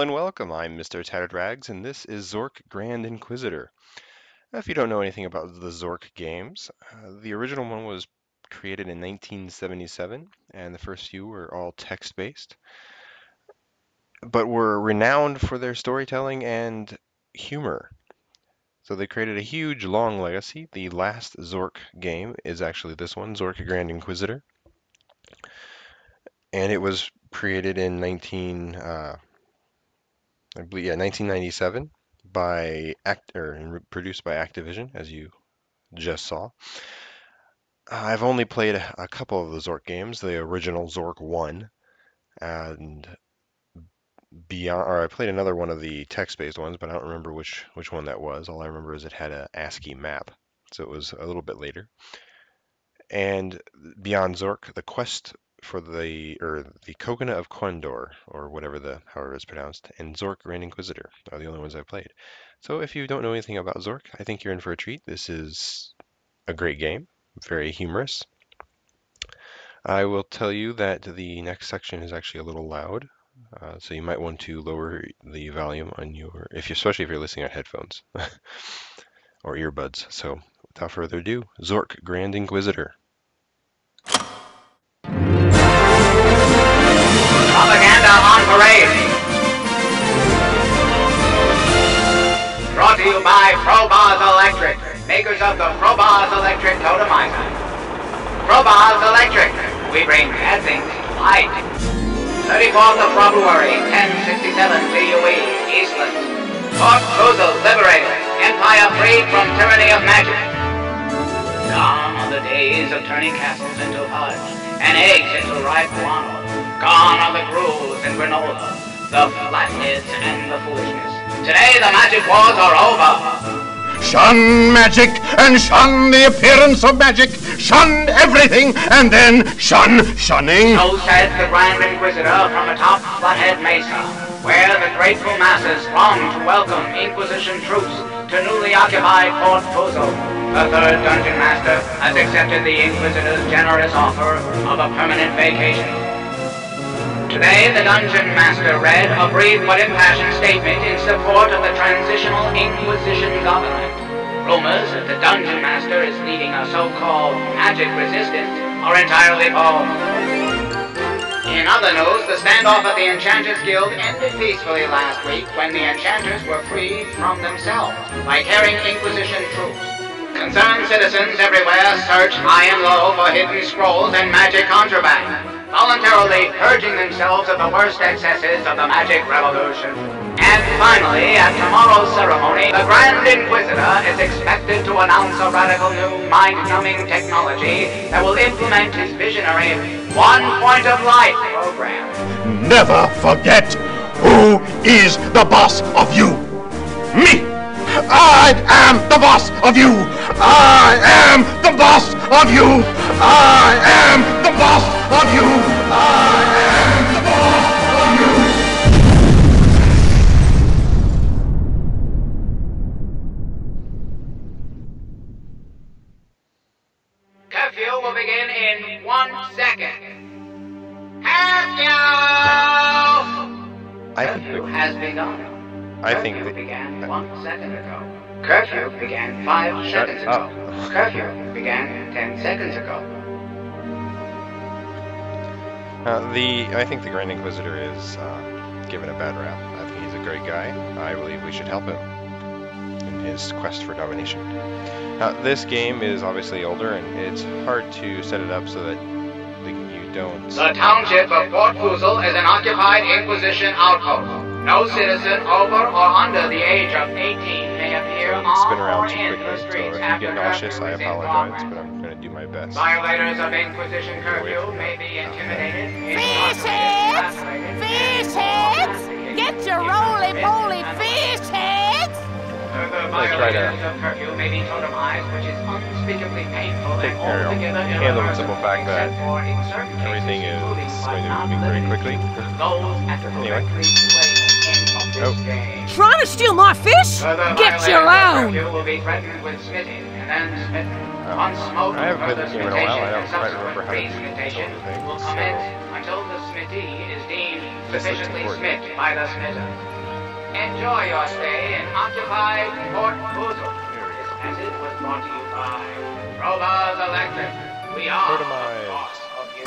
And welcome. I'm Mr. Tattered Rags, and this is Zork Grand Inquisitor. If you don't know anything about the Zork games, uh, the original one was created in 1977, and the first few were all text-based, but were renowned for their storytelling and humor. So they created a huge, long legacy. The last Zork game is actually this one, Zork Grand Inquisitor, and it was created in 19. Uh, I believe, yeah, 1997 by Act or produced by Activision, as you just saw. I've only played a couple of the Zork games, the original Zork 1 and beyond or I played another one of the text-based ones, but I don't remember which which one that was. All I remember is it had a ASCII map. So it was a little bit later. And Beyond Zork, the quest for the or the Coconut of Quendor, or whatever the however it's pronounced, and Zork Grand Inquisitor are the only ones I've played. So if you don't know anything about Zork, I think you're in for a treat. This is a great game, very humorous. I will tell you that the next section is actually a little loud, uh, so you might want to lower the volume on your, if you, especially if you're listening on headphones or earbuds. So without further ado, Zork Grand Inquisitor. Parade. Brought to you by Frobozz Electric, makers of the Frobozz Electric Totemizer. Frobozz Electric, we bring to light. 34th of February, 1067 GUE, Eastland. Port Foozle liberated, empire freed from tyranny of magic. Gone are the days of turning castles into huts and eggs into ripe guano. Gone are the gruels and granola, the flatheads and the foolishness. Today the magic wars are over. Shun magic and shun the appearance of magic. Shun everything and then shun shunning. So said the Grand Inquisitor from atop Flathead Mesa, where the grateful masses throng to welcome Inquisition troops to newly occupied Fort Foozle. The third Dungeon Master has accepted the Inquisitor's generous offer of a permanent vacation. Today, the Dungeon Master read a brief but impassioned statement in support of the transitional Inquisition government. Rumors that the Dungeon Master is leading a so-called magic resistance are entirely false. In other news, the standoff at the Enchanters Guild ended peacefully last week when the Enchanters were freed from themselves by carrying Inquisition troops. Concerned citizens everywhere search high and low for hidden scrolls and magic contraband voluntarily purging themselves of the worst excesses of the magic revolution. And finally, at tomorrow's ceremony, the Grand Inquisitor is expected to announce a radical new mind-numbing technology that will implement his visionary One Point of Light program. Never forget who is the boss of you. Me. I am the boss of you. I am the boss of you. I am the boss of you. I am the boss of you. Curfew will begin in one second. Curfew! I think Curfew has begun. I think Curfew began uh, one second ago. Curfew began five Shut seconds up. ago. Curfew began ten seconds ago. Uh, the I think the Grand Inquisitor is uh, given a bad rap. I think he's a great guy. I believe we should help him in his quest for domination. Now, this game is obviously older, and it's hard to set it up so that the, you don't. The township of Foozle is an occupied Inquisition outpost. No citizen over or under the age of 18 may appear on spin or around too in quickly, the so streets if you after get nauseous, I apologize, but I'm going to do my best. Violators of Inquisition curfew may be intimidated, Fish heads! Fish heads! Get your roly-poly fish heads! Further I try to violators of curfew may be totemized, which is unspeakably painful and altogether handle the simple fact that except for in certain everything is going to be moving very quickly. to Those at the Anyway. directly playing end of this Oh. Trying to steal my fish? Further Get your violators of own! Curfew will be threatened with smitting and then smitten. Oh. Once smote I haven't played this game in a while. I don't quite remember how to do re-smitation some of the things, will so- until the smitee is deemed sufficiently smit by the smitter. Enjoy your stay in occupied Port Foozle. This message was brought to you by Frobozz Electric. We are the boss of you.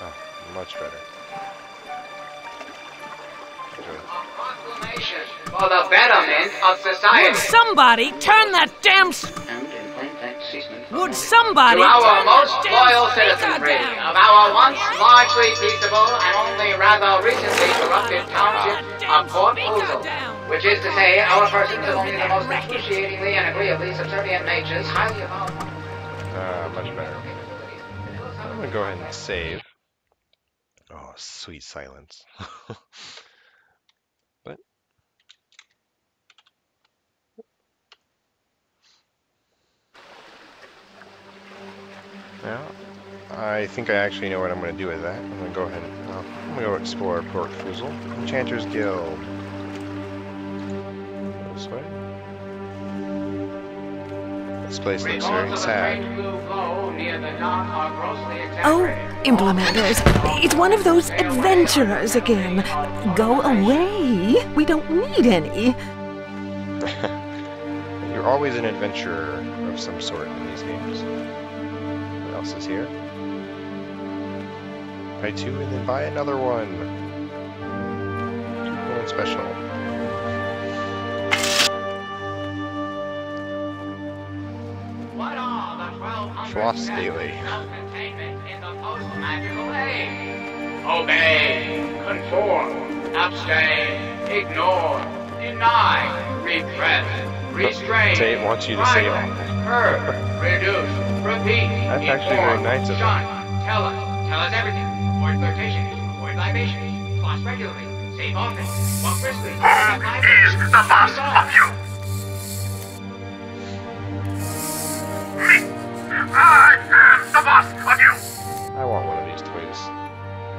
Ah, much better. Enjoy. A proclamation for the betterment of society. Would somebody turn that damn... s- And in plain text, ceasement from Would somebody to our most loyal speaker citizenry of our once largely peaceable and only rather recently corrupted township of Port Foozle, which is to say, our persons of only the most excruciatingly and agreeably subservient natures, highly evolved. Ah, much better. I'm gonna go ahead and save. Oh, sweet silence. but now, I think I actually know what I'm gonna do with that. I'm gonna go ahead and well, I'm gonna go explore Port Foozle, Enchanter's Guild. This way. This place looks very of sad. strange blue glow near the dock are grossly Oh, exaggerated. implementers. It's one of those adventurers again. Go away. We don't need any. You're always an adventurer of some sort in these games. What else is here? Buy two and then buy another one. Two special. What are the 1200 Daily. of Self-containment in the post-magical age. Obey, conform, abstain, ignore, deny, repress, restrain. Say it wants you to say silence, curb, reduce, repeat, That's actually very inform, nice of them. tell us, tell us everything. Avoid flirtation, avoid libation, floss regularly, save often, walk briskly, ah! have the boss of you? Me. I am the boss of you. I want one of these toys.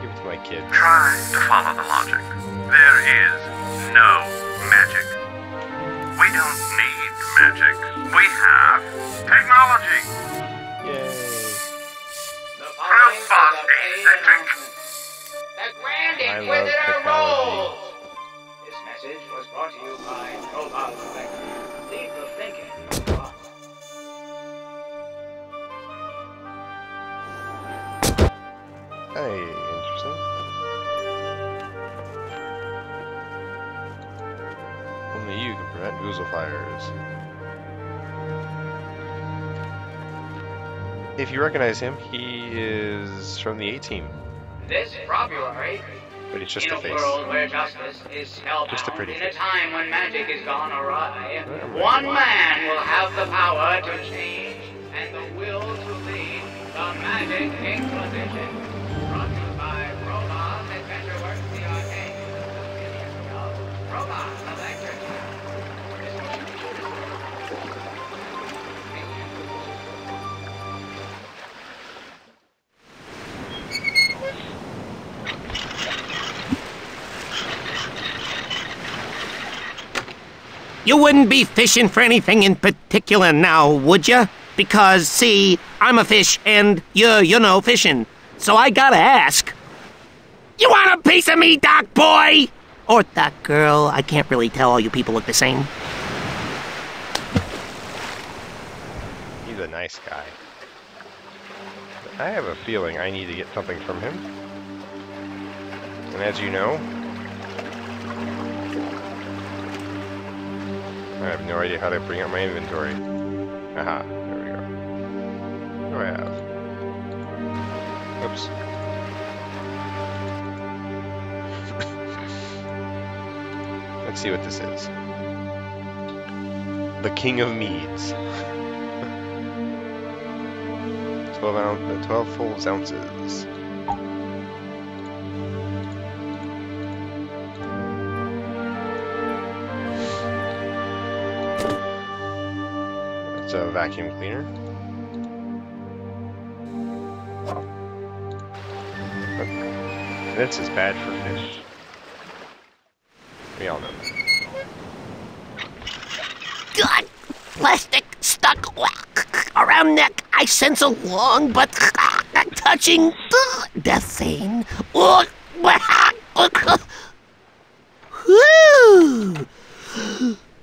Give it to my kid. Try to follow the logic. There is no magic. We don't need magic. We have technology. Yay! I love technology. This message was brought to you by Robot Electric. Leave the thinking. Hey, interesting. Only you can prevent Boozle If you recognize him, he is from the A team, This February, but he's just in a a face. world where justice is Just a pretty in a time when magic is gone awry, one man will have the power to change and the will to lead the Magic Inquisition. Brought to you by Robot Adventure Works, the arcade. Robot You wouldn't be fishing for anything in particular now, would you? Because, see, I'm a fish and you're, you know, fishing. So I gotta ask. You want a piece of me, Doc Boy? Or Doc Girl? I can't really tell. All you people look the same. He's a nice guy. I have a feeling I need to get something from him. And as you know, I have no idea how to bring up my inventory. Aha, there we go. What do I have? Oops. Let's see what this is. The King of Meads. 12 ounce, uh, 12 full ounces. A vacuum cleaner. This is bad for fish. We all know that. God, plastic stuck around neck. I sense a long but touching death scene.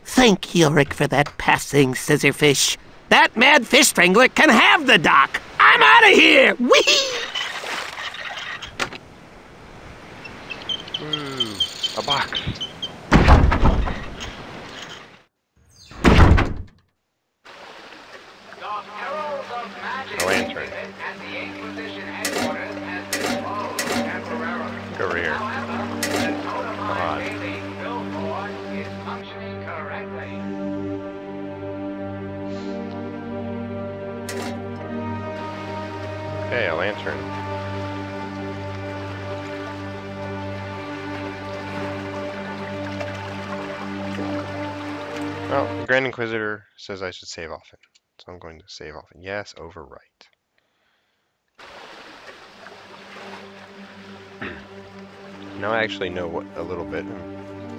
Thank you, Rick, for that passing, Scissorfish. That mad fish strangler can have the dock. I'm out of here. Whee! Hmm, a box. Okay, a lantern. Well, the Grand Inquisitor says I should save often, so I'm going to save often. Yes, overwrite. now I actually know what a little bit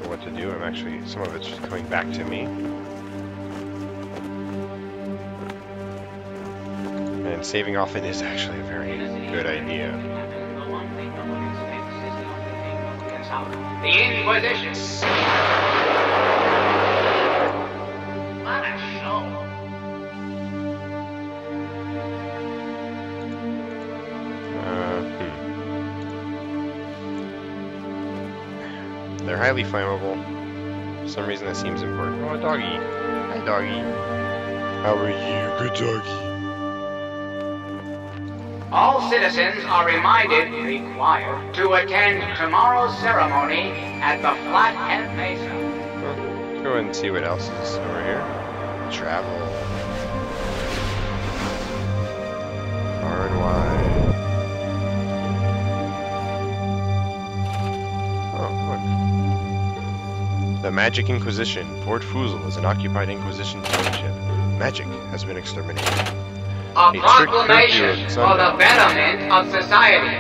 what to do. I'm actually some of it's just coming back to me. And saving often is actually a very good idea. The Inquisition. What a show. Uh, hmm. They're highly flammable. For some reason that seems important. Oh, doggy. Hi, doggy. How are you? Good doggy. All citizens are reminded, required, to attend tomorrow's ceremony at the Flathead Mesa. Let's go and see what else is over here. Travel. Oh, look. The Magic Inquisition. Port Foozle is an occupied Inquisition township. Magic has been exterminated. A A proclamation for the betterment of society.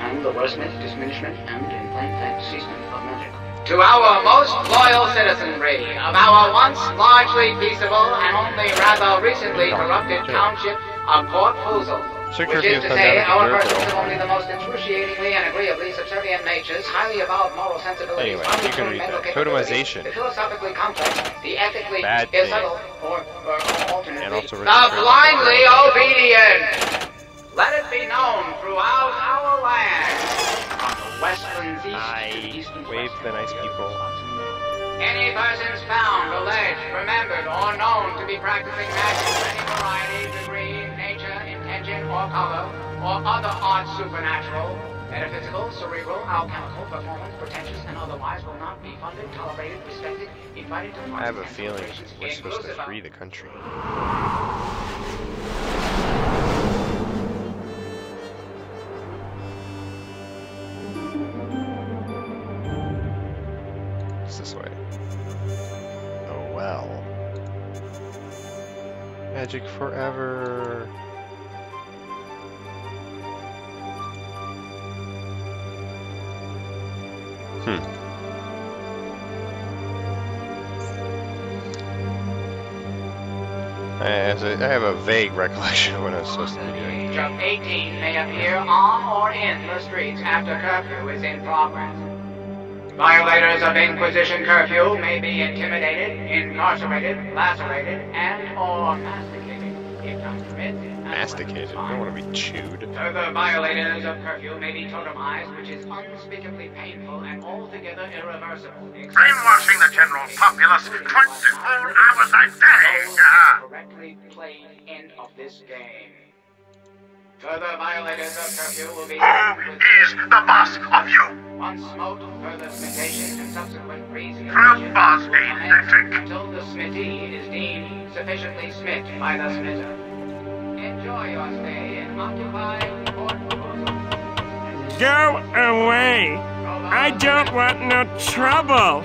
And the worstness, diminishment, and in plain fact, ceasement of magic. To our most loyal citizenry of our once largely peaceable and only rather recently corrupted township of Port Foozle. Which is to say, our persons of only the most excruciatingly and agreeably subservient natures, highly evolved moral sensibilities, Anyway, you can read that. Totemization. the philosophically complex, the ethically Bad thing. subtle, or, or alternately, the blindly obedient. Let it be known throughout our land, from the westlands east Hi. to the eastern Wave the nice people. Any persons found, alleged, remembered, or known to be practicing magic of any variety, degree, or color, or other arts supernatural, metaphysical, cerebral, alchemical, performance, pretentious, and otherwise will not be funded, tolerated, respected, invited to I have a feeling we're supposed to free the country. It's this way. Oh well. Magic forever. I have a, I have a vague recollection of what I was supposed to be doing. of 18 may appear on or in the streets after curfew is in progress. Violators of Inquisition curfew may be intimidated, incarcerated, lacerated, and or masticated, if. And Masticated. I don't want to be chewed. Further violators of curfew may be totemized, which is unspeakably painful and altogether irreversible. Brainwashing the general populace 24 hours a day. Correctly played end of this game. Further violators of curfew will be who is the boss of you? Once smoked, further smitation and subsequent freezing of From Boss will commence Electric. until the smithy is deemed sufficiently smit by the smitter. Go away. I don't want no trouble.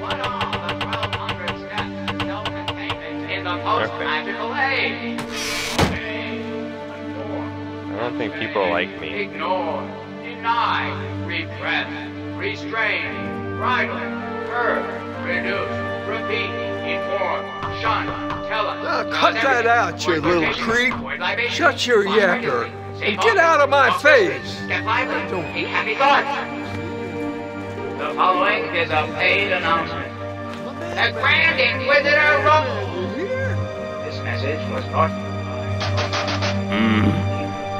What are the 1200 steps of self-containment in the post-magical age? Obey, conform, I don't think people like me. Ignore, deny, repress, restrain, bridle, curb, reduce, repeat, inform, shun, tell us. Ah, cut that out, you little creep. Shut your yacker. Get out of my face! Get lively. Keep happy thoughts. The following is a paid announcement. The Grand Inquisitor rose. This message was brought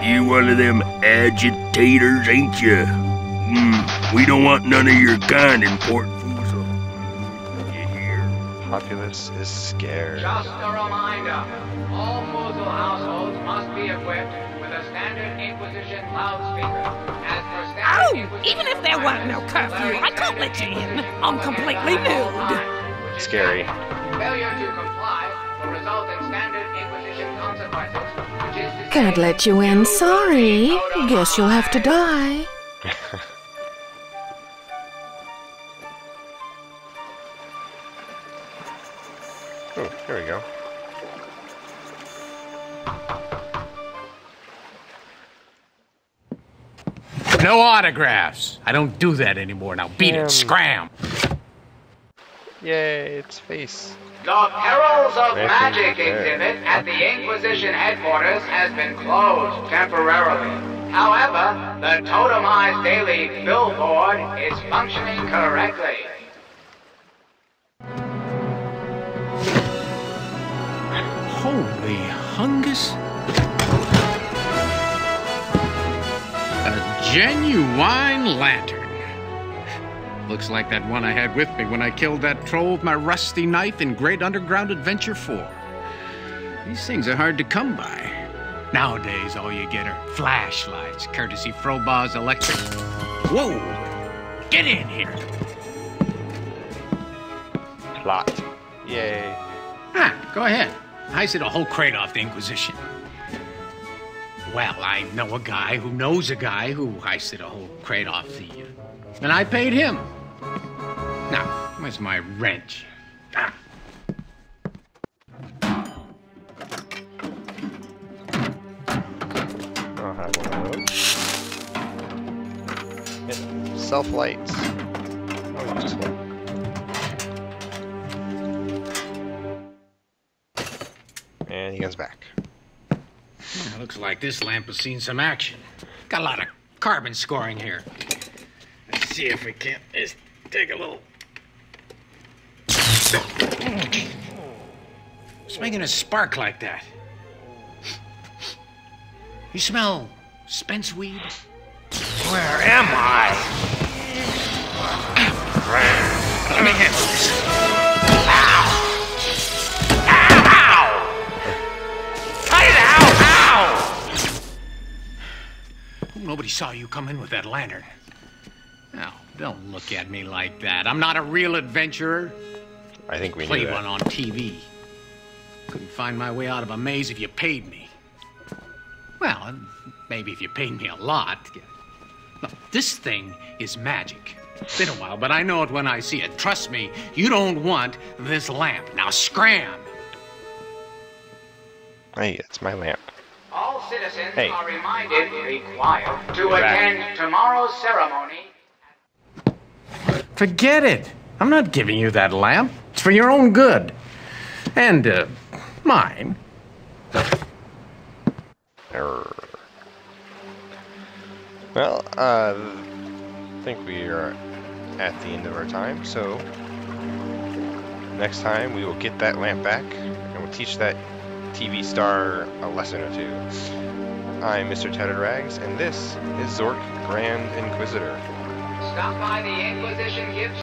You one of them agitators, ain't you? Mm, we don't want none of your kind in Port Foozle. You hear? Populace is scared. Just a reminder, all Mosul households must be equipped with a standard Inquisition loudspeaker. As per Oh, Inquisition even if there weren't no curfew, I can't let you in. I'm completely nude. Scary. Failure to comply will result in standard Inquisition consequences, which is to Can't let you in, sorry. Guess you'll have to die. No autographs. I don't do that anymore. Now beat Damn. it. Scram. Yay, it's face. The Perils of Very Magic exhibit at the Inquisition headquarters has been closed temporarily. However, the totemized daily billboard is functioning correctly. Holy hungus. Genuine lantern. Looks like that one I had with me when I killed that troll with my rusty knife in Great Underground Adventure 4. These things are hard to come by. Nowadays, all you get are flashlights, courtesy Frobozz Electric. Whoa! Get in here! Plot. Yay. Ah, go ahead. I said a whole crate off the Inquisition. Well, I know a guy who knows a guy who heisted a whole crate off the. Uh, and I paid him. Now, where's my wrench? Ah. Self lights. Oh. And he comes back. Looks like this lamp has seen some action. Got a lot of carbon scoring here. Let's see if we can't just take a little. What's making a spark like that? You smell Spenseweed? Where am I? Let me handle this. Nobody saw you come in with that lantern. Now, don't look at me like that. I'm not a real adventurer. I think we that. one on TV. Couldn't find my way out of a maze if you paid me. Well, maybe if you paid me a lot. Look, this thing is magic. It's Been a while, but I know it when I see it. Trust me, you don't want this lamp. Now scram! Hey, it's my lamp. All citizens Hey. are reminded, required, to You're back. attend tomorrow's ceremony. Forget it. I'm not giving you that lamp. It's for your own good. And, uh, mine. Err. Well, uh, I think we are at the end of our time, so next time we will get that lamp back and we'll teach that TV star a lesson or two. I'm Mr. Tattered Rags, and this is Zork Grand Inquisitor. Stop by the Inquisition gift